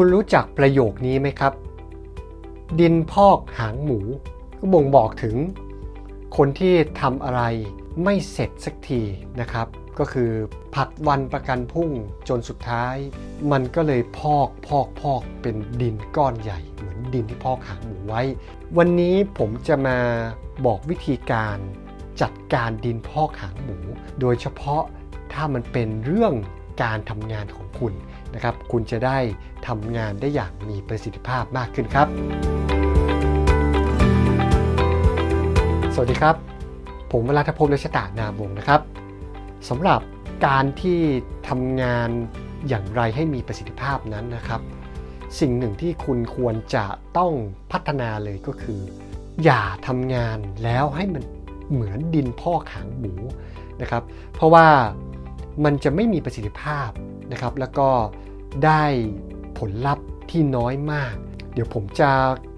คุณรู้จักประโยคนี้ไหมครับ ดินพอกหางหมู ก็บ่งบอกถึงคนที่ทำอะไรไม่เสร็จสักทีนะครับ ก็คือผัดวันประกันพุ่งจนสุดท้าย มันก็เลยพอกพอกพอกเป็นดินก้อนใหญ่ เหมือนดินที่พอกหางหมูไว้ วันนี้ผมจะมาบอกวิธีการจัดการดินพอกหางหมู โดยเฉพาะถ้ามันเป็นเรื่องการทำงานของคุณ นะครับ คุณจะได้ทำงานได้อย่างมีประสิทธิภาพมากขึ้นครับ สวัสดีครับ ผมวรัตพลเลชตานามวงนะครับสำหรับการที่ทำงานอย่างไรให้มีประสิทธิภาพนั้นนะครับ สิ่งหนึ่งที่คุณควรจะต้องพัฒนาเลยก็คือ อย่าทำงานแล้วให้มันเหมือนดินพ่อกหางหมูนะครับ เพราะว่ามันจะไม่มีประสิทธิภาพ นะครับ แล้วก็ได้ผลลัพธ์ที่น้อยมาก เดี๋ยวผมจะ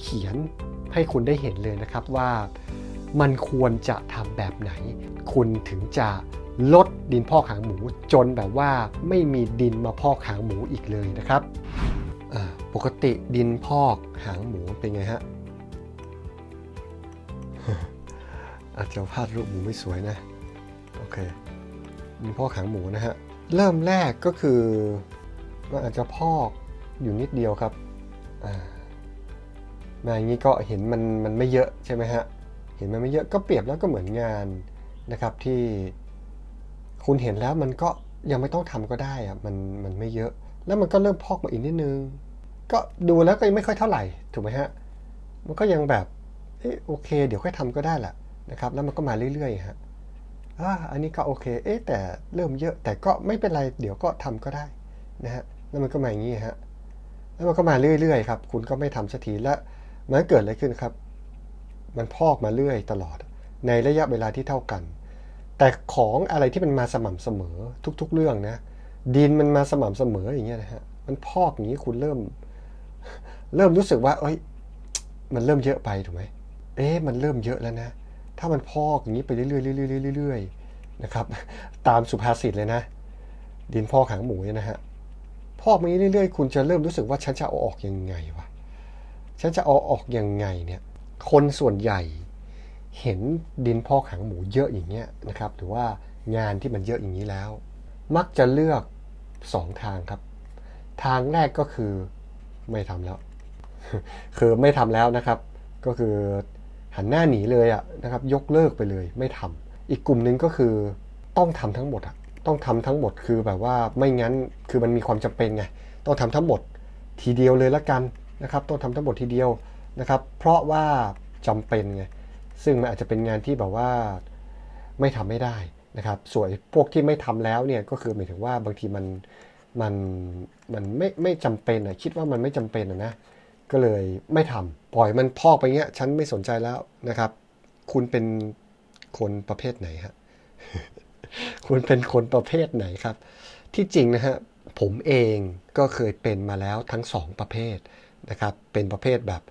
เขียนให้คุณได้เห็นเลยนะครับว่ามันควรจะทำแบบไหน คุณถึงจะลดดินพอกหางหมูจนแบบว่าไม่มีดินมาพอกหางหมูอีกเลยนะครับ ปกติดินพอกหางหมูเป็นไงฮะ อาจจะพลาดรูปหมูไม่สวยนะ โอเค ดินพอกหางหมูนะฮะ เริ่มแรกก็คือมันอาจจะพอกอยู่นิดเดียวครับมาอย่างนี้ก็เห็นมันมันไม่เยอะใช่ไหมฮะ เห็นมันไม่เยอะก็เปรียบแล้วก็เหมือนงานนะครับที่คุณเห็นแล้วมันก็ยังไม่ต้องทำก็ได้อะมันมันไม่เยอะ แล้วมันก็เริ่มพอกมาอีกนิดนึง ก็ดูแล้วก็ยังไม่ค่อยเท่าไหร่ถูกไหมฮะ มันก็ยังแบบเออโอเค เดี๋ยวค่อยทำก็ได้แหละนะครับ แล้วมันก็มาเรื่อยๆฮะ อ่าอันนี้ก็โอเค เอ๊ะแต่เริ่มเยอะ แต่ก็ไม่เป็นไร เดี๋ยวก็ทำก็ได้นะฮะ แล้วมันก็มาอย่างนี้ฮะ แล้วมันก็มาเรื่อยๆครับ คุณก็ไม่ทำสักทีแล้วมันเกิดอะไรขึ้นครับ มันพอกมาเรื่อยตลอด ในระยะเวลาที่เท่ากัน แต่ของอะไรที่มันมาสม่ำเสมอทุก ๆ เรื่องนะ ดินมันมาสม่ำเสมออย่างเงี้ยนะฮะ มันพอกอย่างนี้คุณเริ่ม เริ่มรู้สึกว่า เอ้ย มันเริ่มเยอะไปถูกไหมเอ๊ะ มันเริ่มเยอะแล้วนะ ถ้ามันพอกอย่างนี้ไปเรื่อยๆเรื่อยๆเรื่อยๆนะครับตามสุภาษิตเลยนะ ดินพอกหางหมูเนี่ยนะฮะพอกมาเรื่อยๆ คุณจะเริ่มรู้สึกว่าฉันจะเอาออกยังไงวะฉันจะเอาออกยังไงเนี่ยคนส่วนใหญ่เห็นดินพอกหางหมูเยอะอย่างเงี้ยนะครับหรือว่างานที่มันเยอะอย่างนี้แล้ว มักจะเลือก 2 ทางครับ ทางแรกก็คือไม่ทำแล้ว คือไม่ทำแล้วนะครับ ก็คือ หันหน้าหนีเลยอะนะครับ ยกเลิกไปเลยไม่ทำอีกกลุ่มหนึ่งก็คือต้องทำทั้งหมดอะต้องทำทั้งหมดคือแบบว่าไม่งั้นคือมันมีความจำเป็นไงต้องทำทั้งหมดทีเดียวเลยละกันนะครับ ต้องทำทั้งหมดทีเดียวนะครับ เพราะว่าจำเป็นไงซึ่งมันอาจจะเป็นงานที่แบบว่าไม่ทำไม่ได้นะครับส่วนพวกที่ไม่ทำแล้วเนี่ยก็คือหมายถึงว่าบางทีมันมันมันไม่ไม่จำเป็นอะคิดว่ามันไม่จำเป็นอะนะก็เลยไม่ทำ ปล่อยมันพอกไปเงี้ย ฉันไม่สนใจแล้วนะครับ คุณเป็นคนประเภทไหนฮะคุณเป็นคนประเภทไหนครับ ที่จริงนะฮะผมเองก็เคยเป็นมาแล้วทั้งสองประเภทนะครับ เป็นประเภทแบบ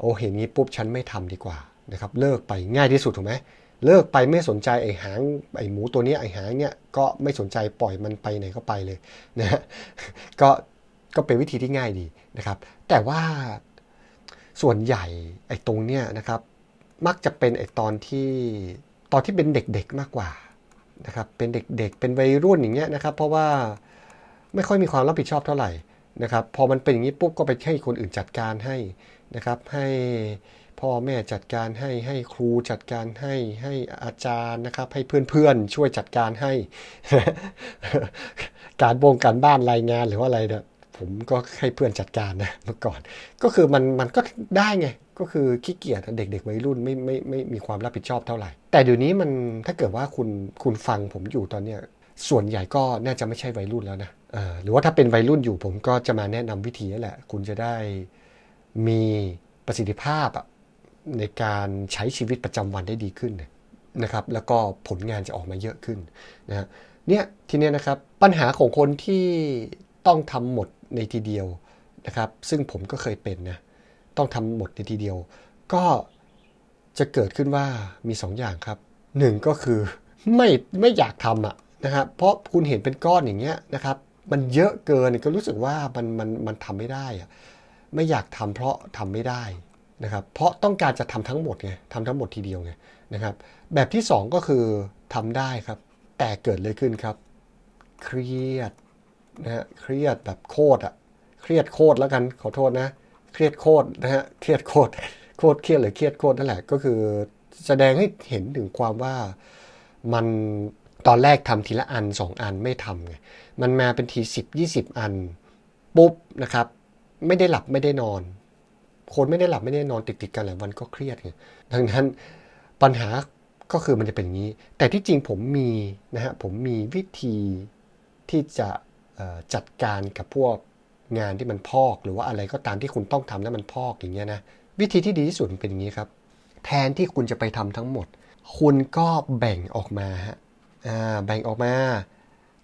โอ้เห็นนี้ปุ๊บฉันไม่ทำดีกว่านะครับ เลิกไปง่ายที่สุดถูกไหมเลิกไปไม่สนใจไอ้หางไอ้หมูตัวนี้ไอ้หางเนี่ยก็ไม่สนใจปล่อยมันไปไหนก็ไปเลยนะฮะก็ก็เป็นวิธีที่ง่ายดีนะครับ แต่ว่า ส่วนใหญ่ไอ้ตรงเนี้ยนะครับ มักจะเป็นไอ้ตอนที่ตอนที่เป็นเด็กๆมากกว่านะครับเป็นเด็กๆ เป็นวัยรุ่นอย่างเงี้ยนะครับ เพราะว่าไม่ค่อยมีความรับผิดชอบเท่าไหร่นะครับพอมันเป็นอย่างนี้ปุ๊บก็ไปให้คนอื่นจัดการให้นะครับ ให้พ่อแม่จัดการให้ให้ครูจัดการให้ให้อาจารย์นะครับ ให้เพื่อนๆช่วยจัดการให้ การบงการบ้านรายงานหรือว่าอะไรเนี่ย ผมก็ให้เพื่อนจัดการนะเมื่อก่อน ก็คือมันมันก็ได้ไง ก็คือขี้เกียจเด็กๆวัยรุ่นไม่ไม่ไม่มีความรับผิดชอบเท่าไหร่ แต่เดี๋ยวนี้มันถ้าเกิดว่าคุณคุณฟังผมอยู่ตอนเนี้ยส่วนใหญ่ก็น่าจะไม่ใช่วัยรุ่นแล้วนะหรือว่าถ้าเป็นวัยรุ่นอยู่ผมก็จะมาแนะนำวิธีนั่นแหละ คุณจะได้มีประสิทธิภาพในการใช้ชีวิตประจำวันได้ดีขึ้นนะครับ แล้วก็ผลงานจะออกมาเยอะขึ้นนะเนี่ยทีนี้นะครับปัญหาของคนที่ต้องทำหมด ในทีเดียวนะครับ ซึ่งผมก็เคยเป็นนะ ต้องทำหมดในทีเดียว ก็จะเกิดขึ้นว่ามี2ออย่างครับ 1 ก็คือไม่ไม่อยากทำอะนะครับ เพราะคุณเห็นเป็นก้อนอย่างเงี้ยนะครับ มันเยอะเกินก็รู้สึกว่ามันมันมันทำไม่ได้อะไม่อยากทำเพราะทำไม่ได้นะครับ เพราะต้องการจะทำทั้งหมดไงทำทั้งหมดทีเดียวไงนะครับ แบบที่ 2 ก็คือทำได้ครับ แต่เกิดเลยขึ้นครับ เครียด นะฮะเครียดแบบโคตรอะเครียดโคตรแล้วกันขอโทษนะ เครียดโคตรนะฮะเครียดโคตรโคตรเครียดหรือเครียดโคตรนั่นแหละก็คือแสดงให้เห็นถึงความว่ามันตอนแรกทำทีละอัน 2 อันไม่ทำไงมันมาเป็นที 10 20 อัน ปุ๊บนะครับ ไม่ได้หลับไม่ได้นอน คนไม่ได้หลับไม่ได้นอนติดติดกันหลายวันก็เครียดไงดังนั้นปัญหาก็คือมันจะเป็นอย่างนี้ แต่ที่จริงผมมีนะฮะผมมีวิธีที่จะ จัดการกับพวกงานที่มันพอก หรือว่าอะไรก็ตามที่คุณต้องทำแล้วมันพอกอย่างเงี้ยนะวิธีที่ดีที่สุดเป็นอย่างนี้ครับ แทนที่คุณจะไปทำทั้งหมด คุณก็แบ่งออกมาฮะแบ่งออกมา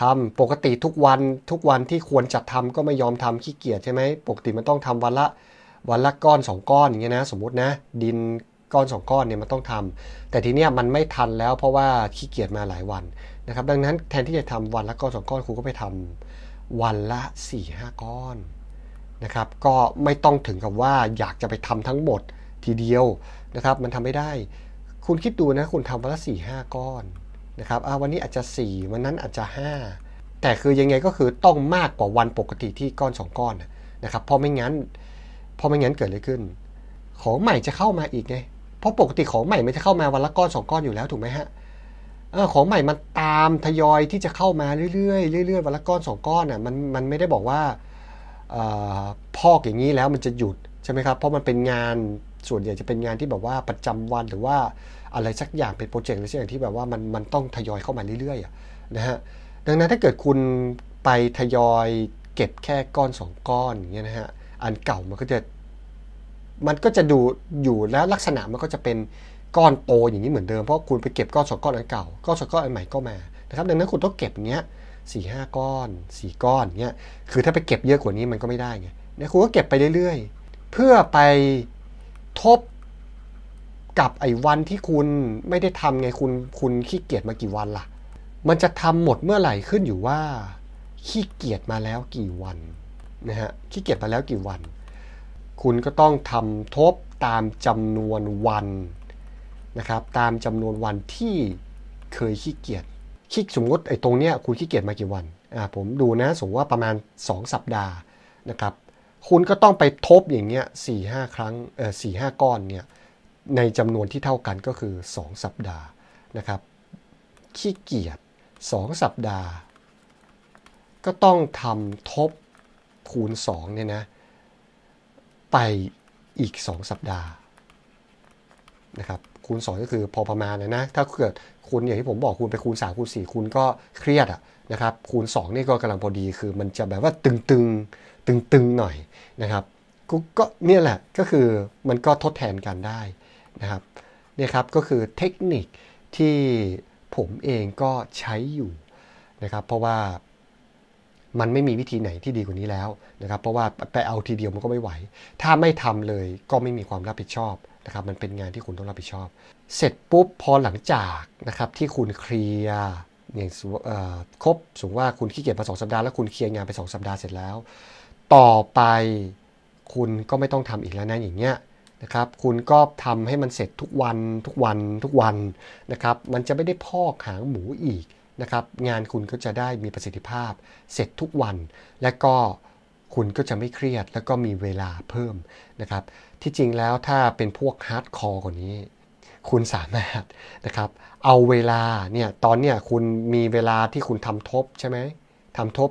ทำปกติทุกวันทุกวันที่ควรจะทำก็ไม่ยอมทำขี้เกียจใช่ไหมปกติมันต้องทำวันละวันละก้อน 2 ก้อนอย่างเงี้ยนะสมมตินะ ดินก้อน 2 ก้อนเนี่ยมันต้องทำแต่ทีเนี้ยมันไม่ทันแล้วเพราะว่าขี้เกียจมาหลายวันนะครับ ดังนั้นแทนที่จะทำวันละก้อน2ก้อนคุณก็ไปทำ วันละ4ี่ห้าก้อนนะครับ ก็ไม่ต้องถึงกับว่าอยากจะไปทำทั้งหมดทีเดียวนะครับ มันทำไม่ได้ คุณคิดดูนะคุณทำวันละ4ี่ห้าก้อนนะครับวันนี้อาจจะ 4 วันนั้นอาจจะ 5 แต่คือยังไงก็คือต้องมากกว่าวันปกติที่ก้อน 2 ก้อนนะครับเพราะไม่งั้นเพราะไม่งั้นเกิดอะไรขึ้น ของใหม่จะเข้ามาอีกไงเพราะปกติของใหม่ไม่จะเข้ามาวันละก้อน 2 ก้อนอยู่แล้วถูกไหมฮะ ของใหม่มันตามทยอยที่จะเข้ามาเรื่อยๆเรื่อยๆวันละก้อน2ก้อนอะมันมันไม่ได้บอกว่าพอกอย่างนี้แล้วมันจะหยุดใช่ไหมครับเพราะมันเป็นงานส่วนใหญ่จะเป็นงานที่แบบว่าประจำวันหรือว่าอะไรสักอย่างเป็นโปรเจกต์หรือสักอย่างที่แบบว่ามันมันต้องทยอยเข้ามาเรื่อยๆนะฮะดังนั้นถ้าเกิดคุณไปทยอยเก็บแค่ก้อน 2 ก้อนอย่างเงี้ยนะฮะอันเก่ามันก็จะมันก็จะดูอยู่แล้วลักษณะมันก็จะเป็น ก้อนโตอย่างนี้เหมือนเดิมเพราะคุณไปเก็บก้อนสองก้อนอันเก่าก้อนสองก้อนอันใหม่ก็มานะครับดังนั้นคุณต้องเก็บอย่างเงี้ยสี่ห้าก้อนสี่ก้อนเงี้ยคือถ้าไปเก็บเยอะกว่านี้มันก็ไม่ได้ไงเนี่ยคุณก็เก็บไปเรื่อยๆ เพื่อไปทบกับไอ้วันที่คุณไม่ได้ทำไงคุณคุณขี้เกียจมากี่วันล่ะ มันจะทำหมดเมื่อไหร่ขึ้นอยู่ว่า ขี้เกียจมาแล้วกี่วันนะฮะขี้เกียจมาแล้วกี่วัน คุณก็ต้องทำทบตามจำนวนวัน นะครับตามจำนวนวันที่เคยขี้เกียจคิดสมมติไอ้ตรงเนี้ยคุณขี้เกียจมากี่วันอ่าผมดูนะสมมติว่าประมาณ 2 สัปดาห์นะครับคุณก็ต้องไปทบอย่างเงี้ยสี่ห้าครั้งเออสี่ห้าก้อนเนี่ยในจำนวนที่เท่ากันก็คือ 2 สัปดาห์นะครับขี้เกียจ2 สัปดาห์ ก็ต้องทำทบคูณ2เนี่ยนะไปอีก 2 สัปดาห์นะครับ คูณ 2 ก็คือพอประมาณนะนะ ถ้าเกิดคูณอย่างที่ผมบอกคูณไปคูณ 3 คูณ 4 คูณก็เครียดอะนะครับ คูณ 2 นี่ก็กำลังพอดีคือมันจะแบบว่าตึงๆตึงๆหน่อยนะครับก็เนี่ยแหละก็คือมันก็ทดแทนกันได้นะครับนี่ครับก็คือเทคนิคที่ผมเองก็ใช้อยู่นะครับเพราะว่ามันไม่มีวิธีไหนที่ดีกว่านี้แล้วนะครับเพราะว่าไปเอาทีเดียวมันก็ไม่ไหว ถ้าไม่ทำเลยก็ไม่มีความรับผิดชอบ นะครับมันเป็นงานที่คุณต้องรับผิดชอบ เสร็จปุ๊บพอหลังจากนะครับที่คุณเคลียร์อย่างครบสมมติว่าคุณขี้เกียจมาสองสัปดาห์แล้วคุณเคลียร์งานไปสองสัปดาห์เสร็จแล้ว ต่อไปคุณก็ไม่ต้องทำอีกแล้วนะอย่างเงี้ยนะครับคุณก็ทำให้มันเสร็จทุกวันทุกวันทุกวันนะครับมันจะไม่ได้พอกหางหมูอีกนะครับงานคุณก็จะได้มีประสิทธิภาพ เสร็จทุกวัน และก็ คุณก็จะไม่เครียดแล้วก็มีเวลาเพิ่มนะครับ ที่จริงแล้วถ้าเป็นพวก hardcore กว่านี้ คุณสามารถนะครับ เอาเวลาเนี่ยตอนเนี้ยคุณมีเวลาที่คุณทำทบใช่ไหมทำทบ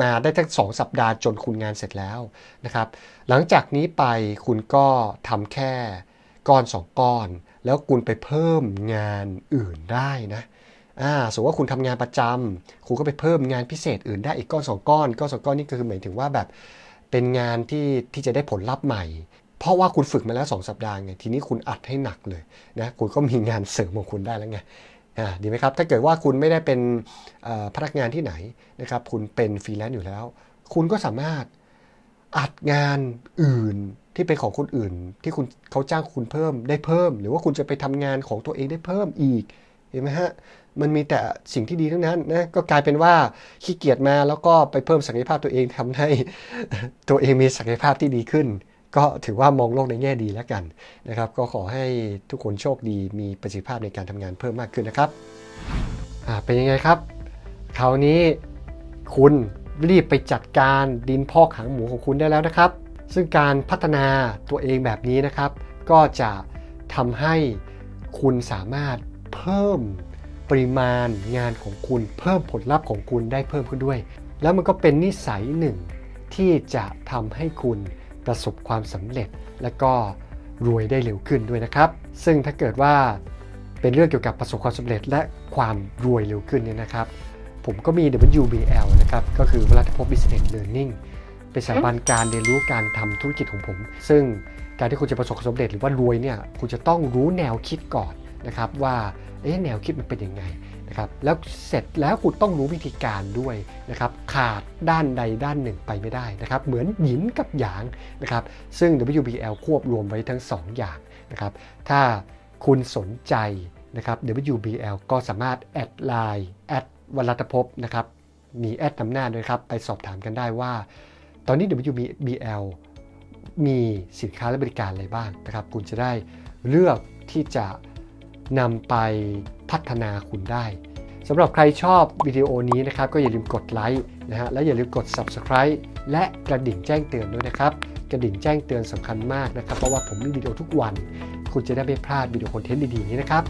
มาได้ทั้งสองสัปดาห์จนคุณงานเสร็จแล้วนะครับ หลังจากนี้ไปคุณก็ทำแค่ก้อนสองก้อน แล้วคุณไปเพิ่มงานอื่นได้นะ อ่าสมมติว่าคุณทำงานประจำคุณก็ไปเพิ่มงานพิเศษอื่นได้อีกก้อนสองก้อนก้อนสองก้อนนี่ก็คือหมายถึงว่าแบบเป็นงานที่ที่จะได้ผลลัพธ์ใหม่ เพราะว่าคุณฝึกมาแล้ว 2 สัปดาห์ไงทีนี้คุณอัดให้หนักเลยนะคุณก็มีงานเสริมของคุณได้แล้วไงอ่าดีไหมครับ ถ้าเกิดว่าคุณไม่ได้เป็นพนักงานที่ไหนนะครับคุณเป็นฟรีแลนซ์อยู่แล้ว คุณก็สามารถอัดงานอื่นที่เป็นของคนอื่น ที่คุณเขาจ้างคุณเพิ่มได้เพิ่ม หรือว่าคุณจะไปทำงานของตัวเองได้เพิ่มอีกเห็นไหมฮะ มันมีแต่สิ่งที่ดีทั้งนั้นนะก็กลายเป็นว่าขี้เกียจมาแล้วก็ไปเพิ่มศักยภาพตัวเองทำให้ตัวเองมีศักยภาพที่ดีขึ้น ก็ถือว่ามองโลกในแง่ดีแล้วกันนะครับ ก็ขอให้ทุกคนโชคดีมีประสิทธิภาพในการทำงานเพิ่มมากขึ้นนะครับเป็นยังไงครับคราวนี้คุณรีบไปจัดการดินพอกหางหมูของคุณได้แล้วนะครับ ซึ่งการพัฒนาตัวเองแบบนี้นะครับ ก็จะทำให้คุณสามารถเพิ่ม ปริมาณงานของคุณ เพิ่มผลลัพธ์ของคุณได้เพิ่มขึ้นด้วย แล้วมันก็เป็นนิสัยหนึ่งที่จะทำให้คุณประสบความสำเร็จ และก็รวยได้เร็วขึ้นด้วยนะครับ ซึ่งถ้าเกิดว่าเป็นเรื่องเกี่ยวกับประสบความสำเร็จและความรวยเร็วขึ้นเนี่ยนะครับ ผมก็มี WBL นะครับ ก็คือวลัตพบ Business Learning เป็นสถาบันการเรียนรู้การทำธุรกิจของผม ซึ่งการที่คุณจะประสบความสำเร็จหรือว่ารวยเนี่ย คุณจะต้องรู้แนวคิดก่อน นะครับว่าเอ๊ะแนวคิดมันเป็นยังไงนะครับแล้วเสร็จแล้วคุณต้องรู้วิธีการด้วยนะครับขาดด้านใดด้านหนึ่งไปไม่ได้นะครับเหมือนหยินกับหยางนะครับซึ่ง WBL ควบรวมไว้ทั้ง 2 อย่างนะครับถ้าคุณสนใจนะครับ WBL ก็สามารถแอดไลน์แอดวรัตภพนะครับมีแอดนำหน้าด้วยครับไปสอบถามกันได้ว่า ตอนนี้ WBL มีสินค้าและบริการอะไรบ้างนะครับ คุณจะได้เลือกที่จะ นำไปพัฒนาคุณได้สำหรับใครชอบวิดีโอนี้นะครับ ก็อย่าลืมกดไลค์นะฮะและอย่าลืมกด Subscribe และกระดิ่งแจ้งเตือนด้วยนะครับ กระดิ่งแจ้งเตือนสำคัญมากนะครับ เพราะว่าผมมีวิดีโอทุกวัน คุณจะได้ไม่พลาดวิดีโอคอนเทนต์ดีๆนี้นะครับ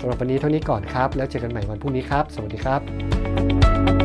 สำหรับวันนี้เท่านี้ก่อนครับ แล้วเจอกันใหม่วันพรุ่งนี้ครับ สวัสดีครับ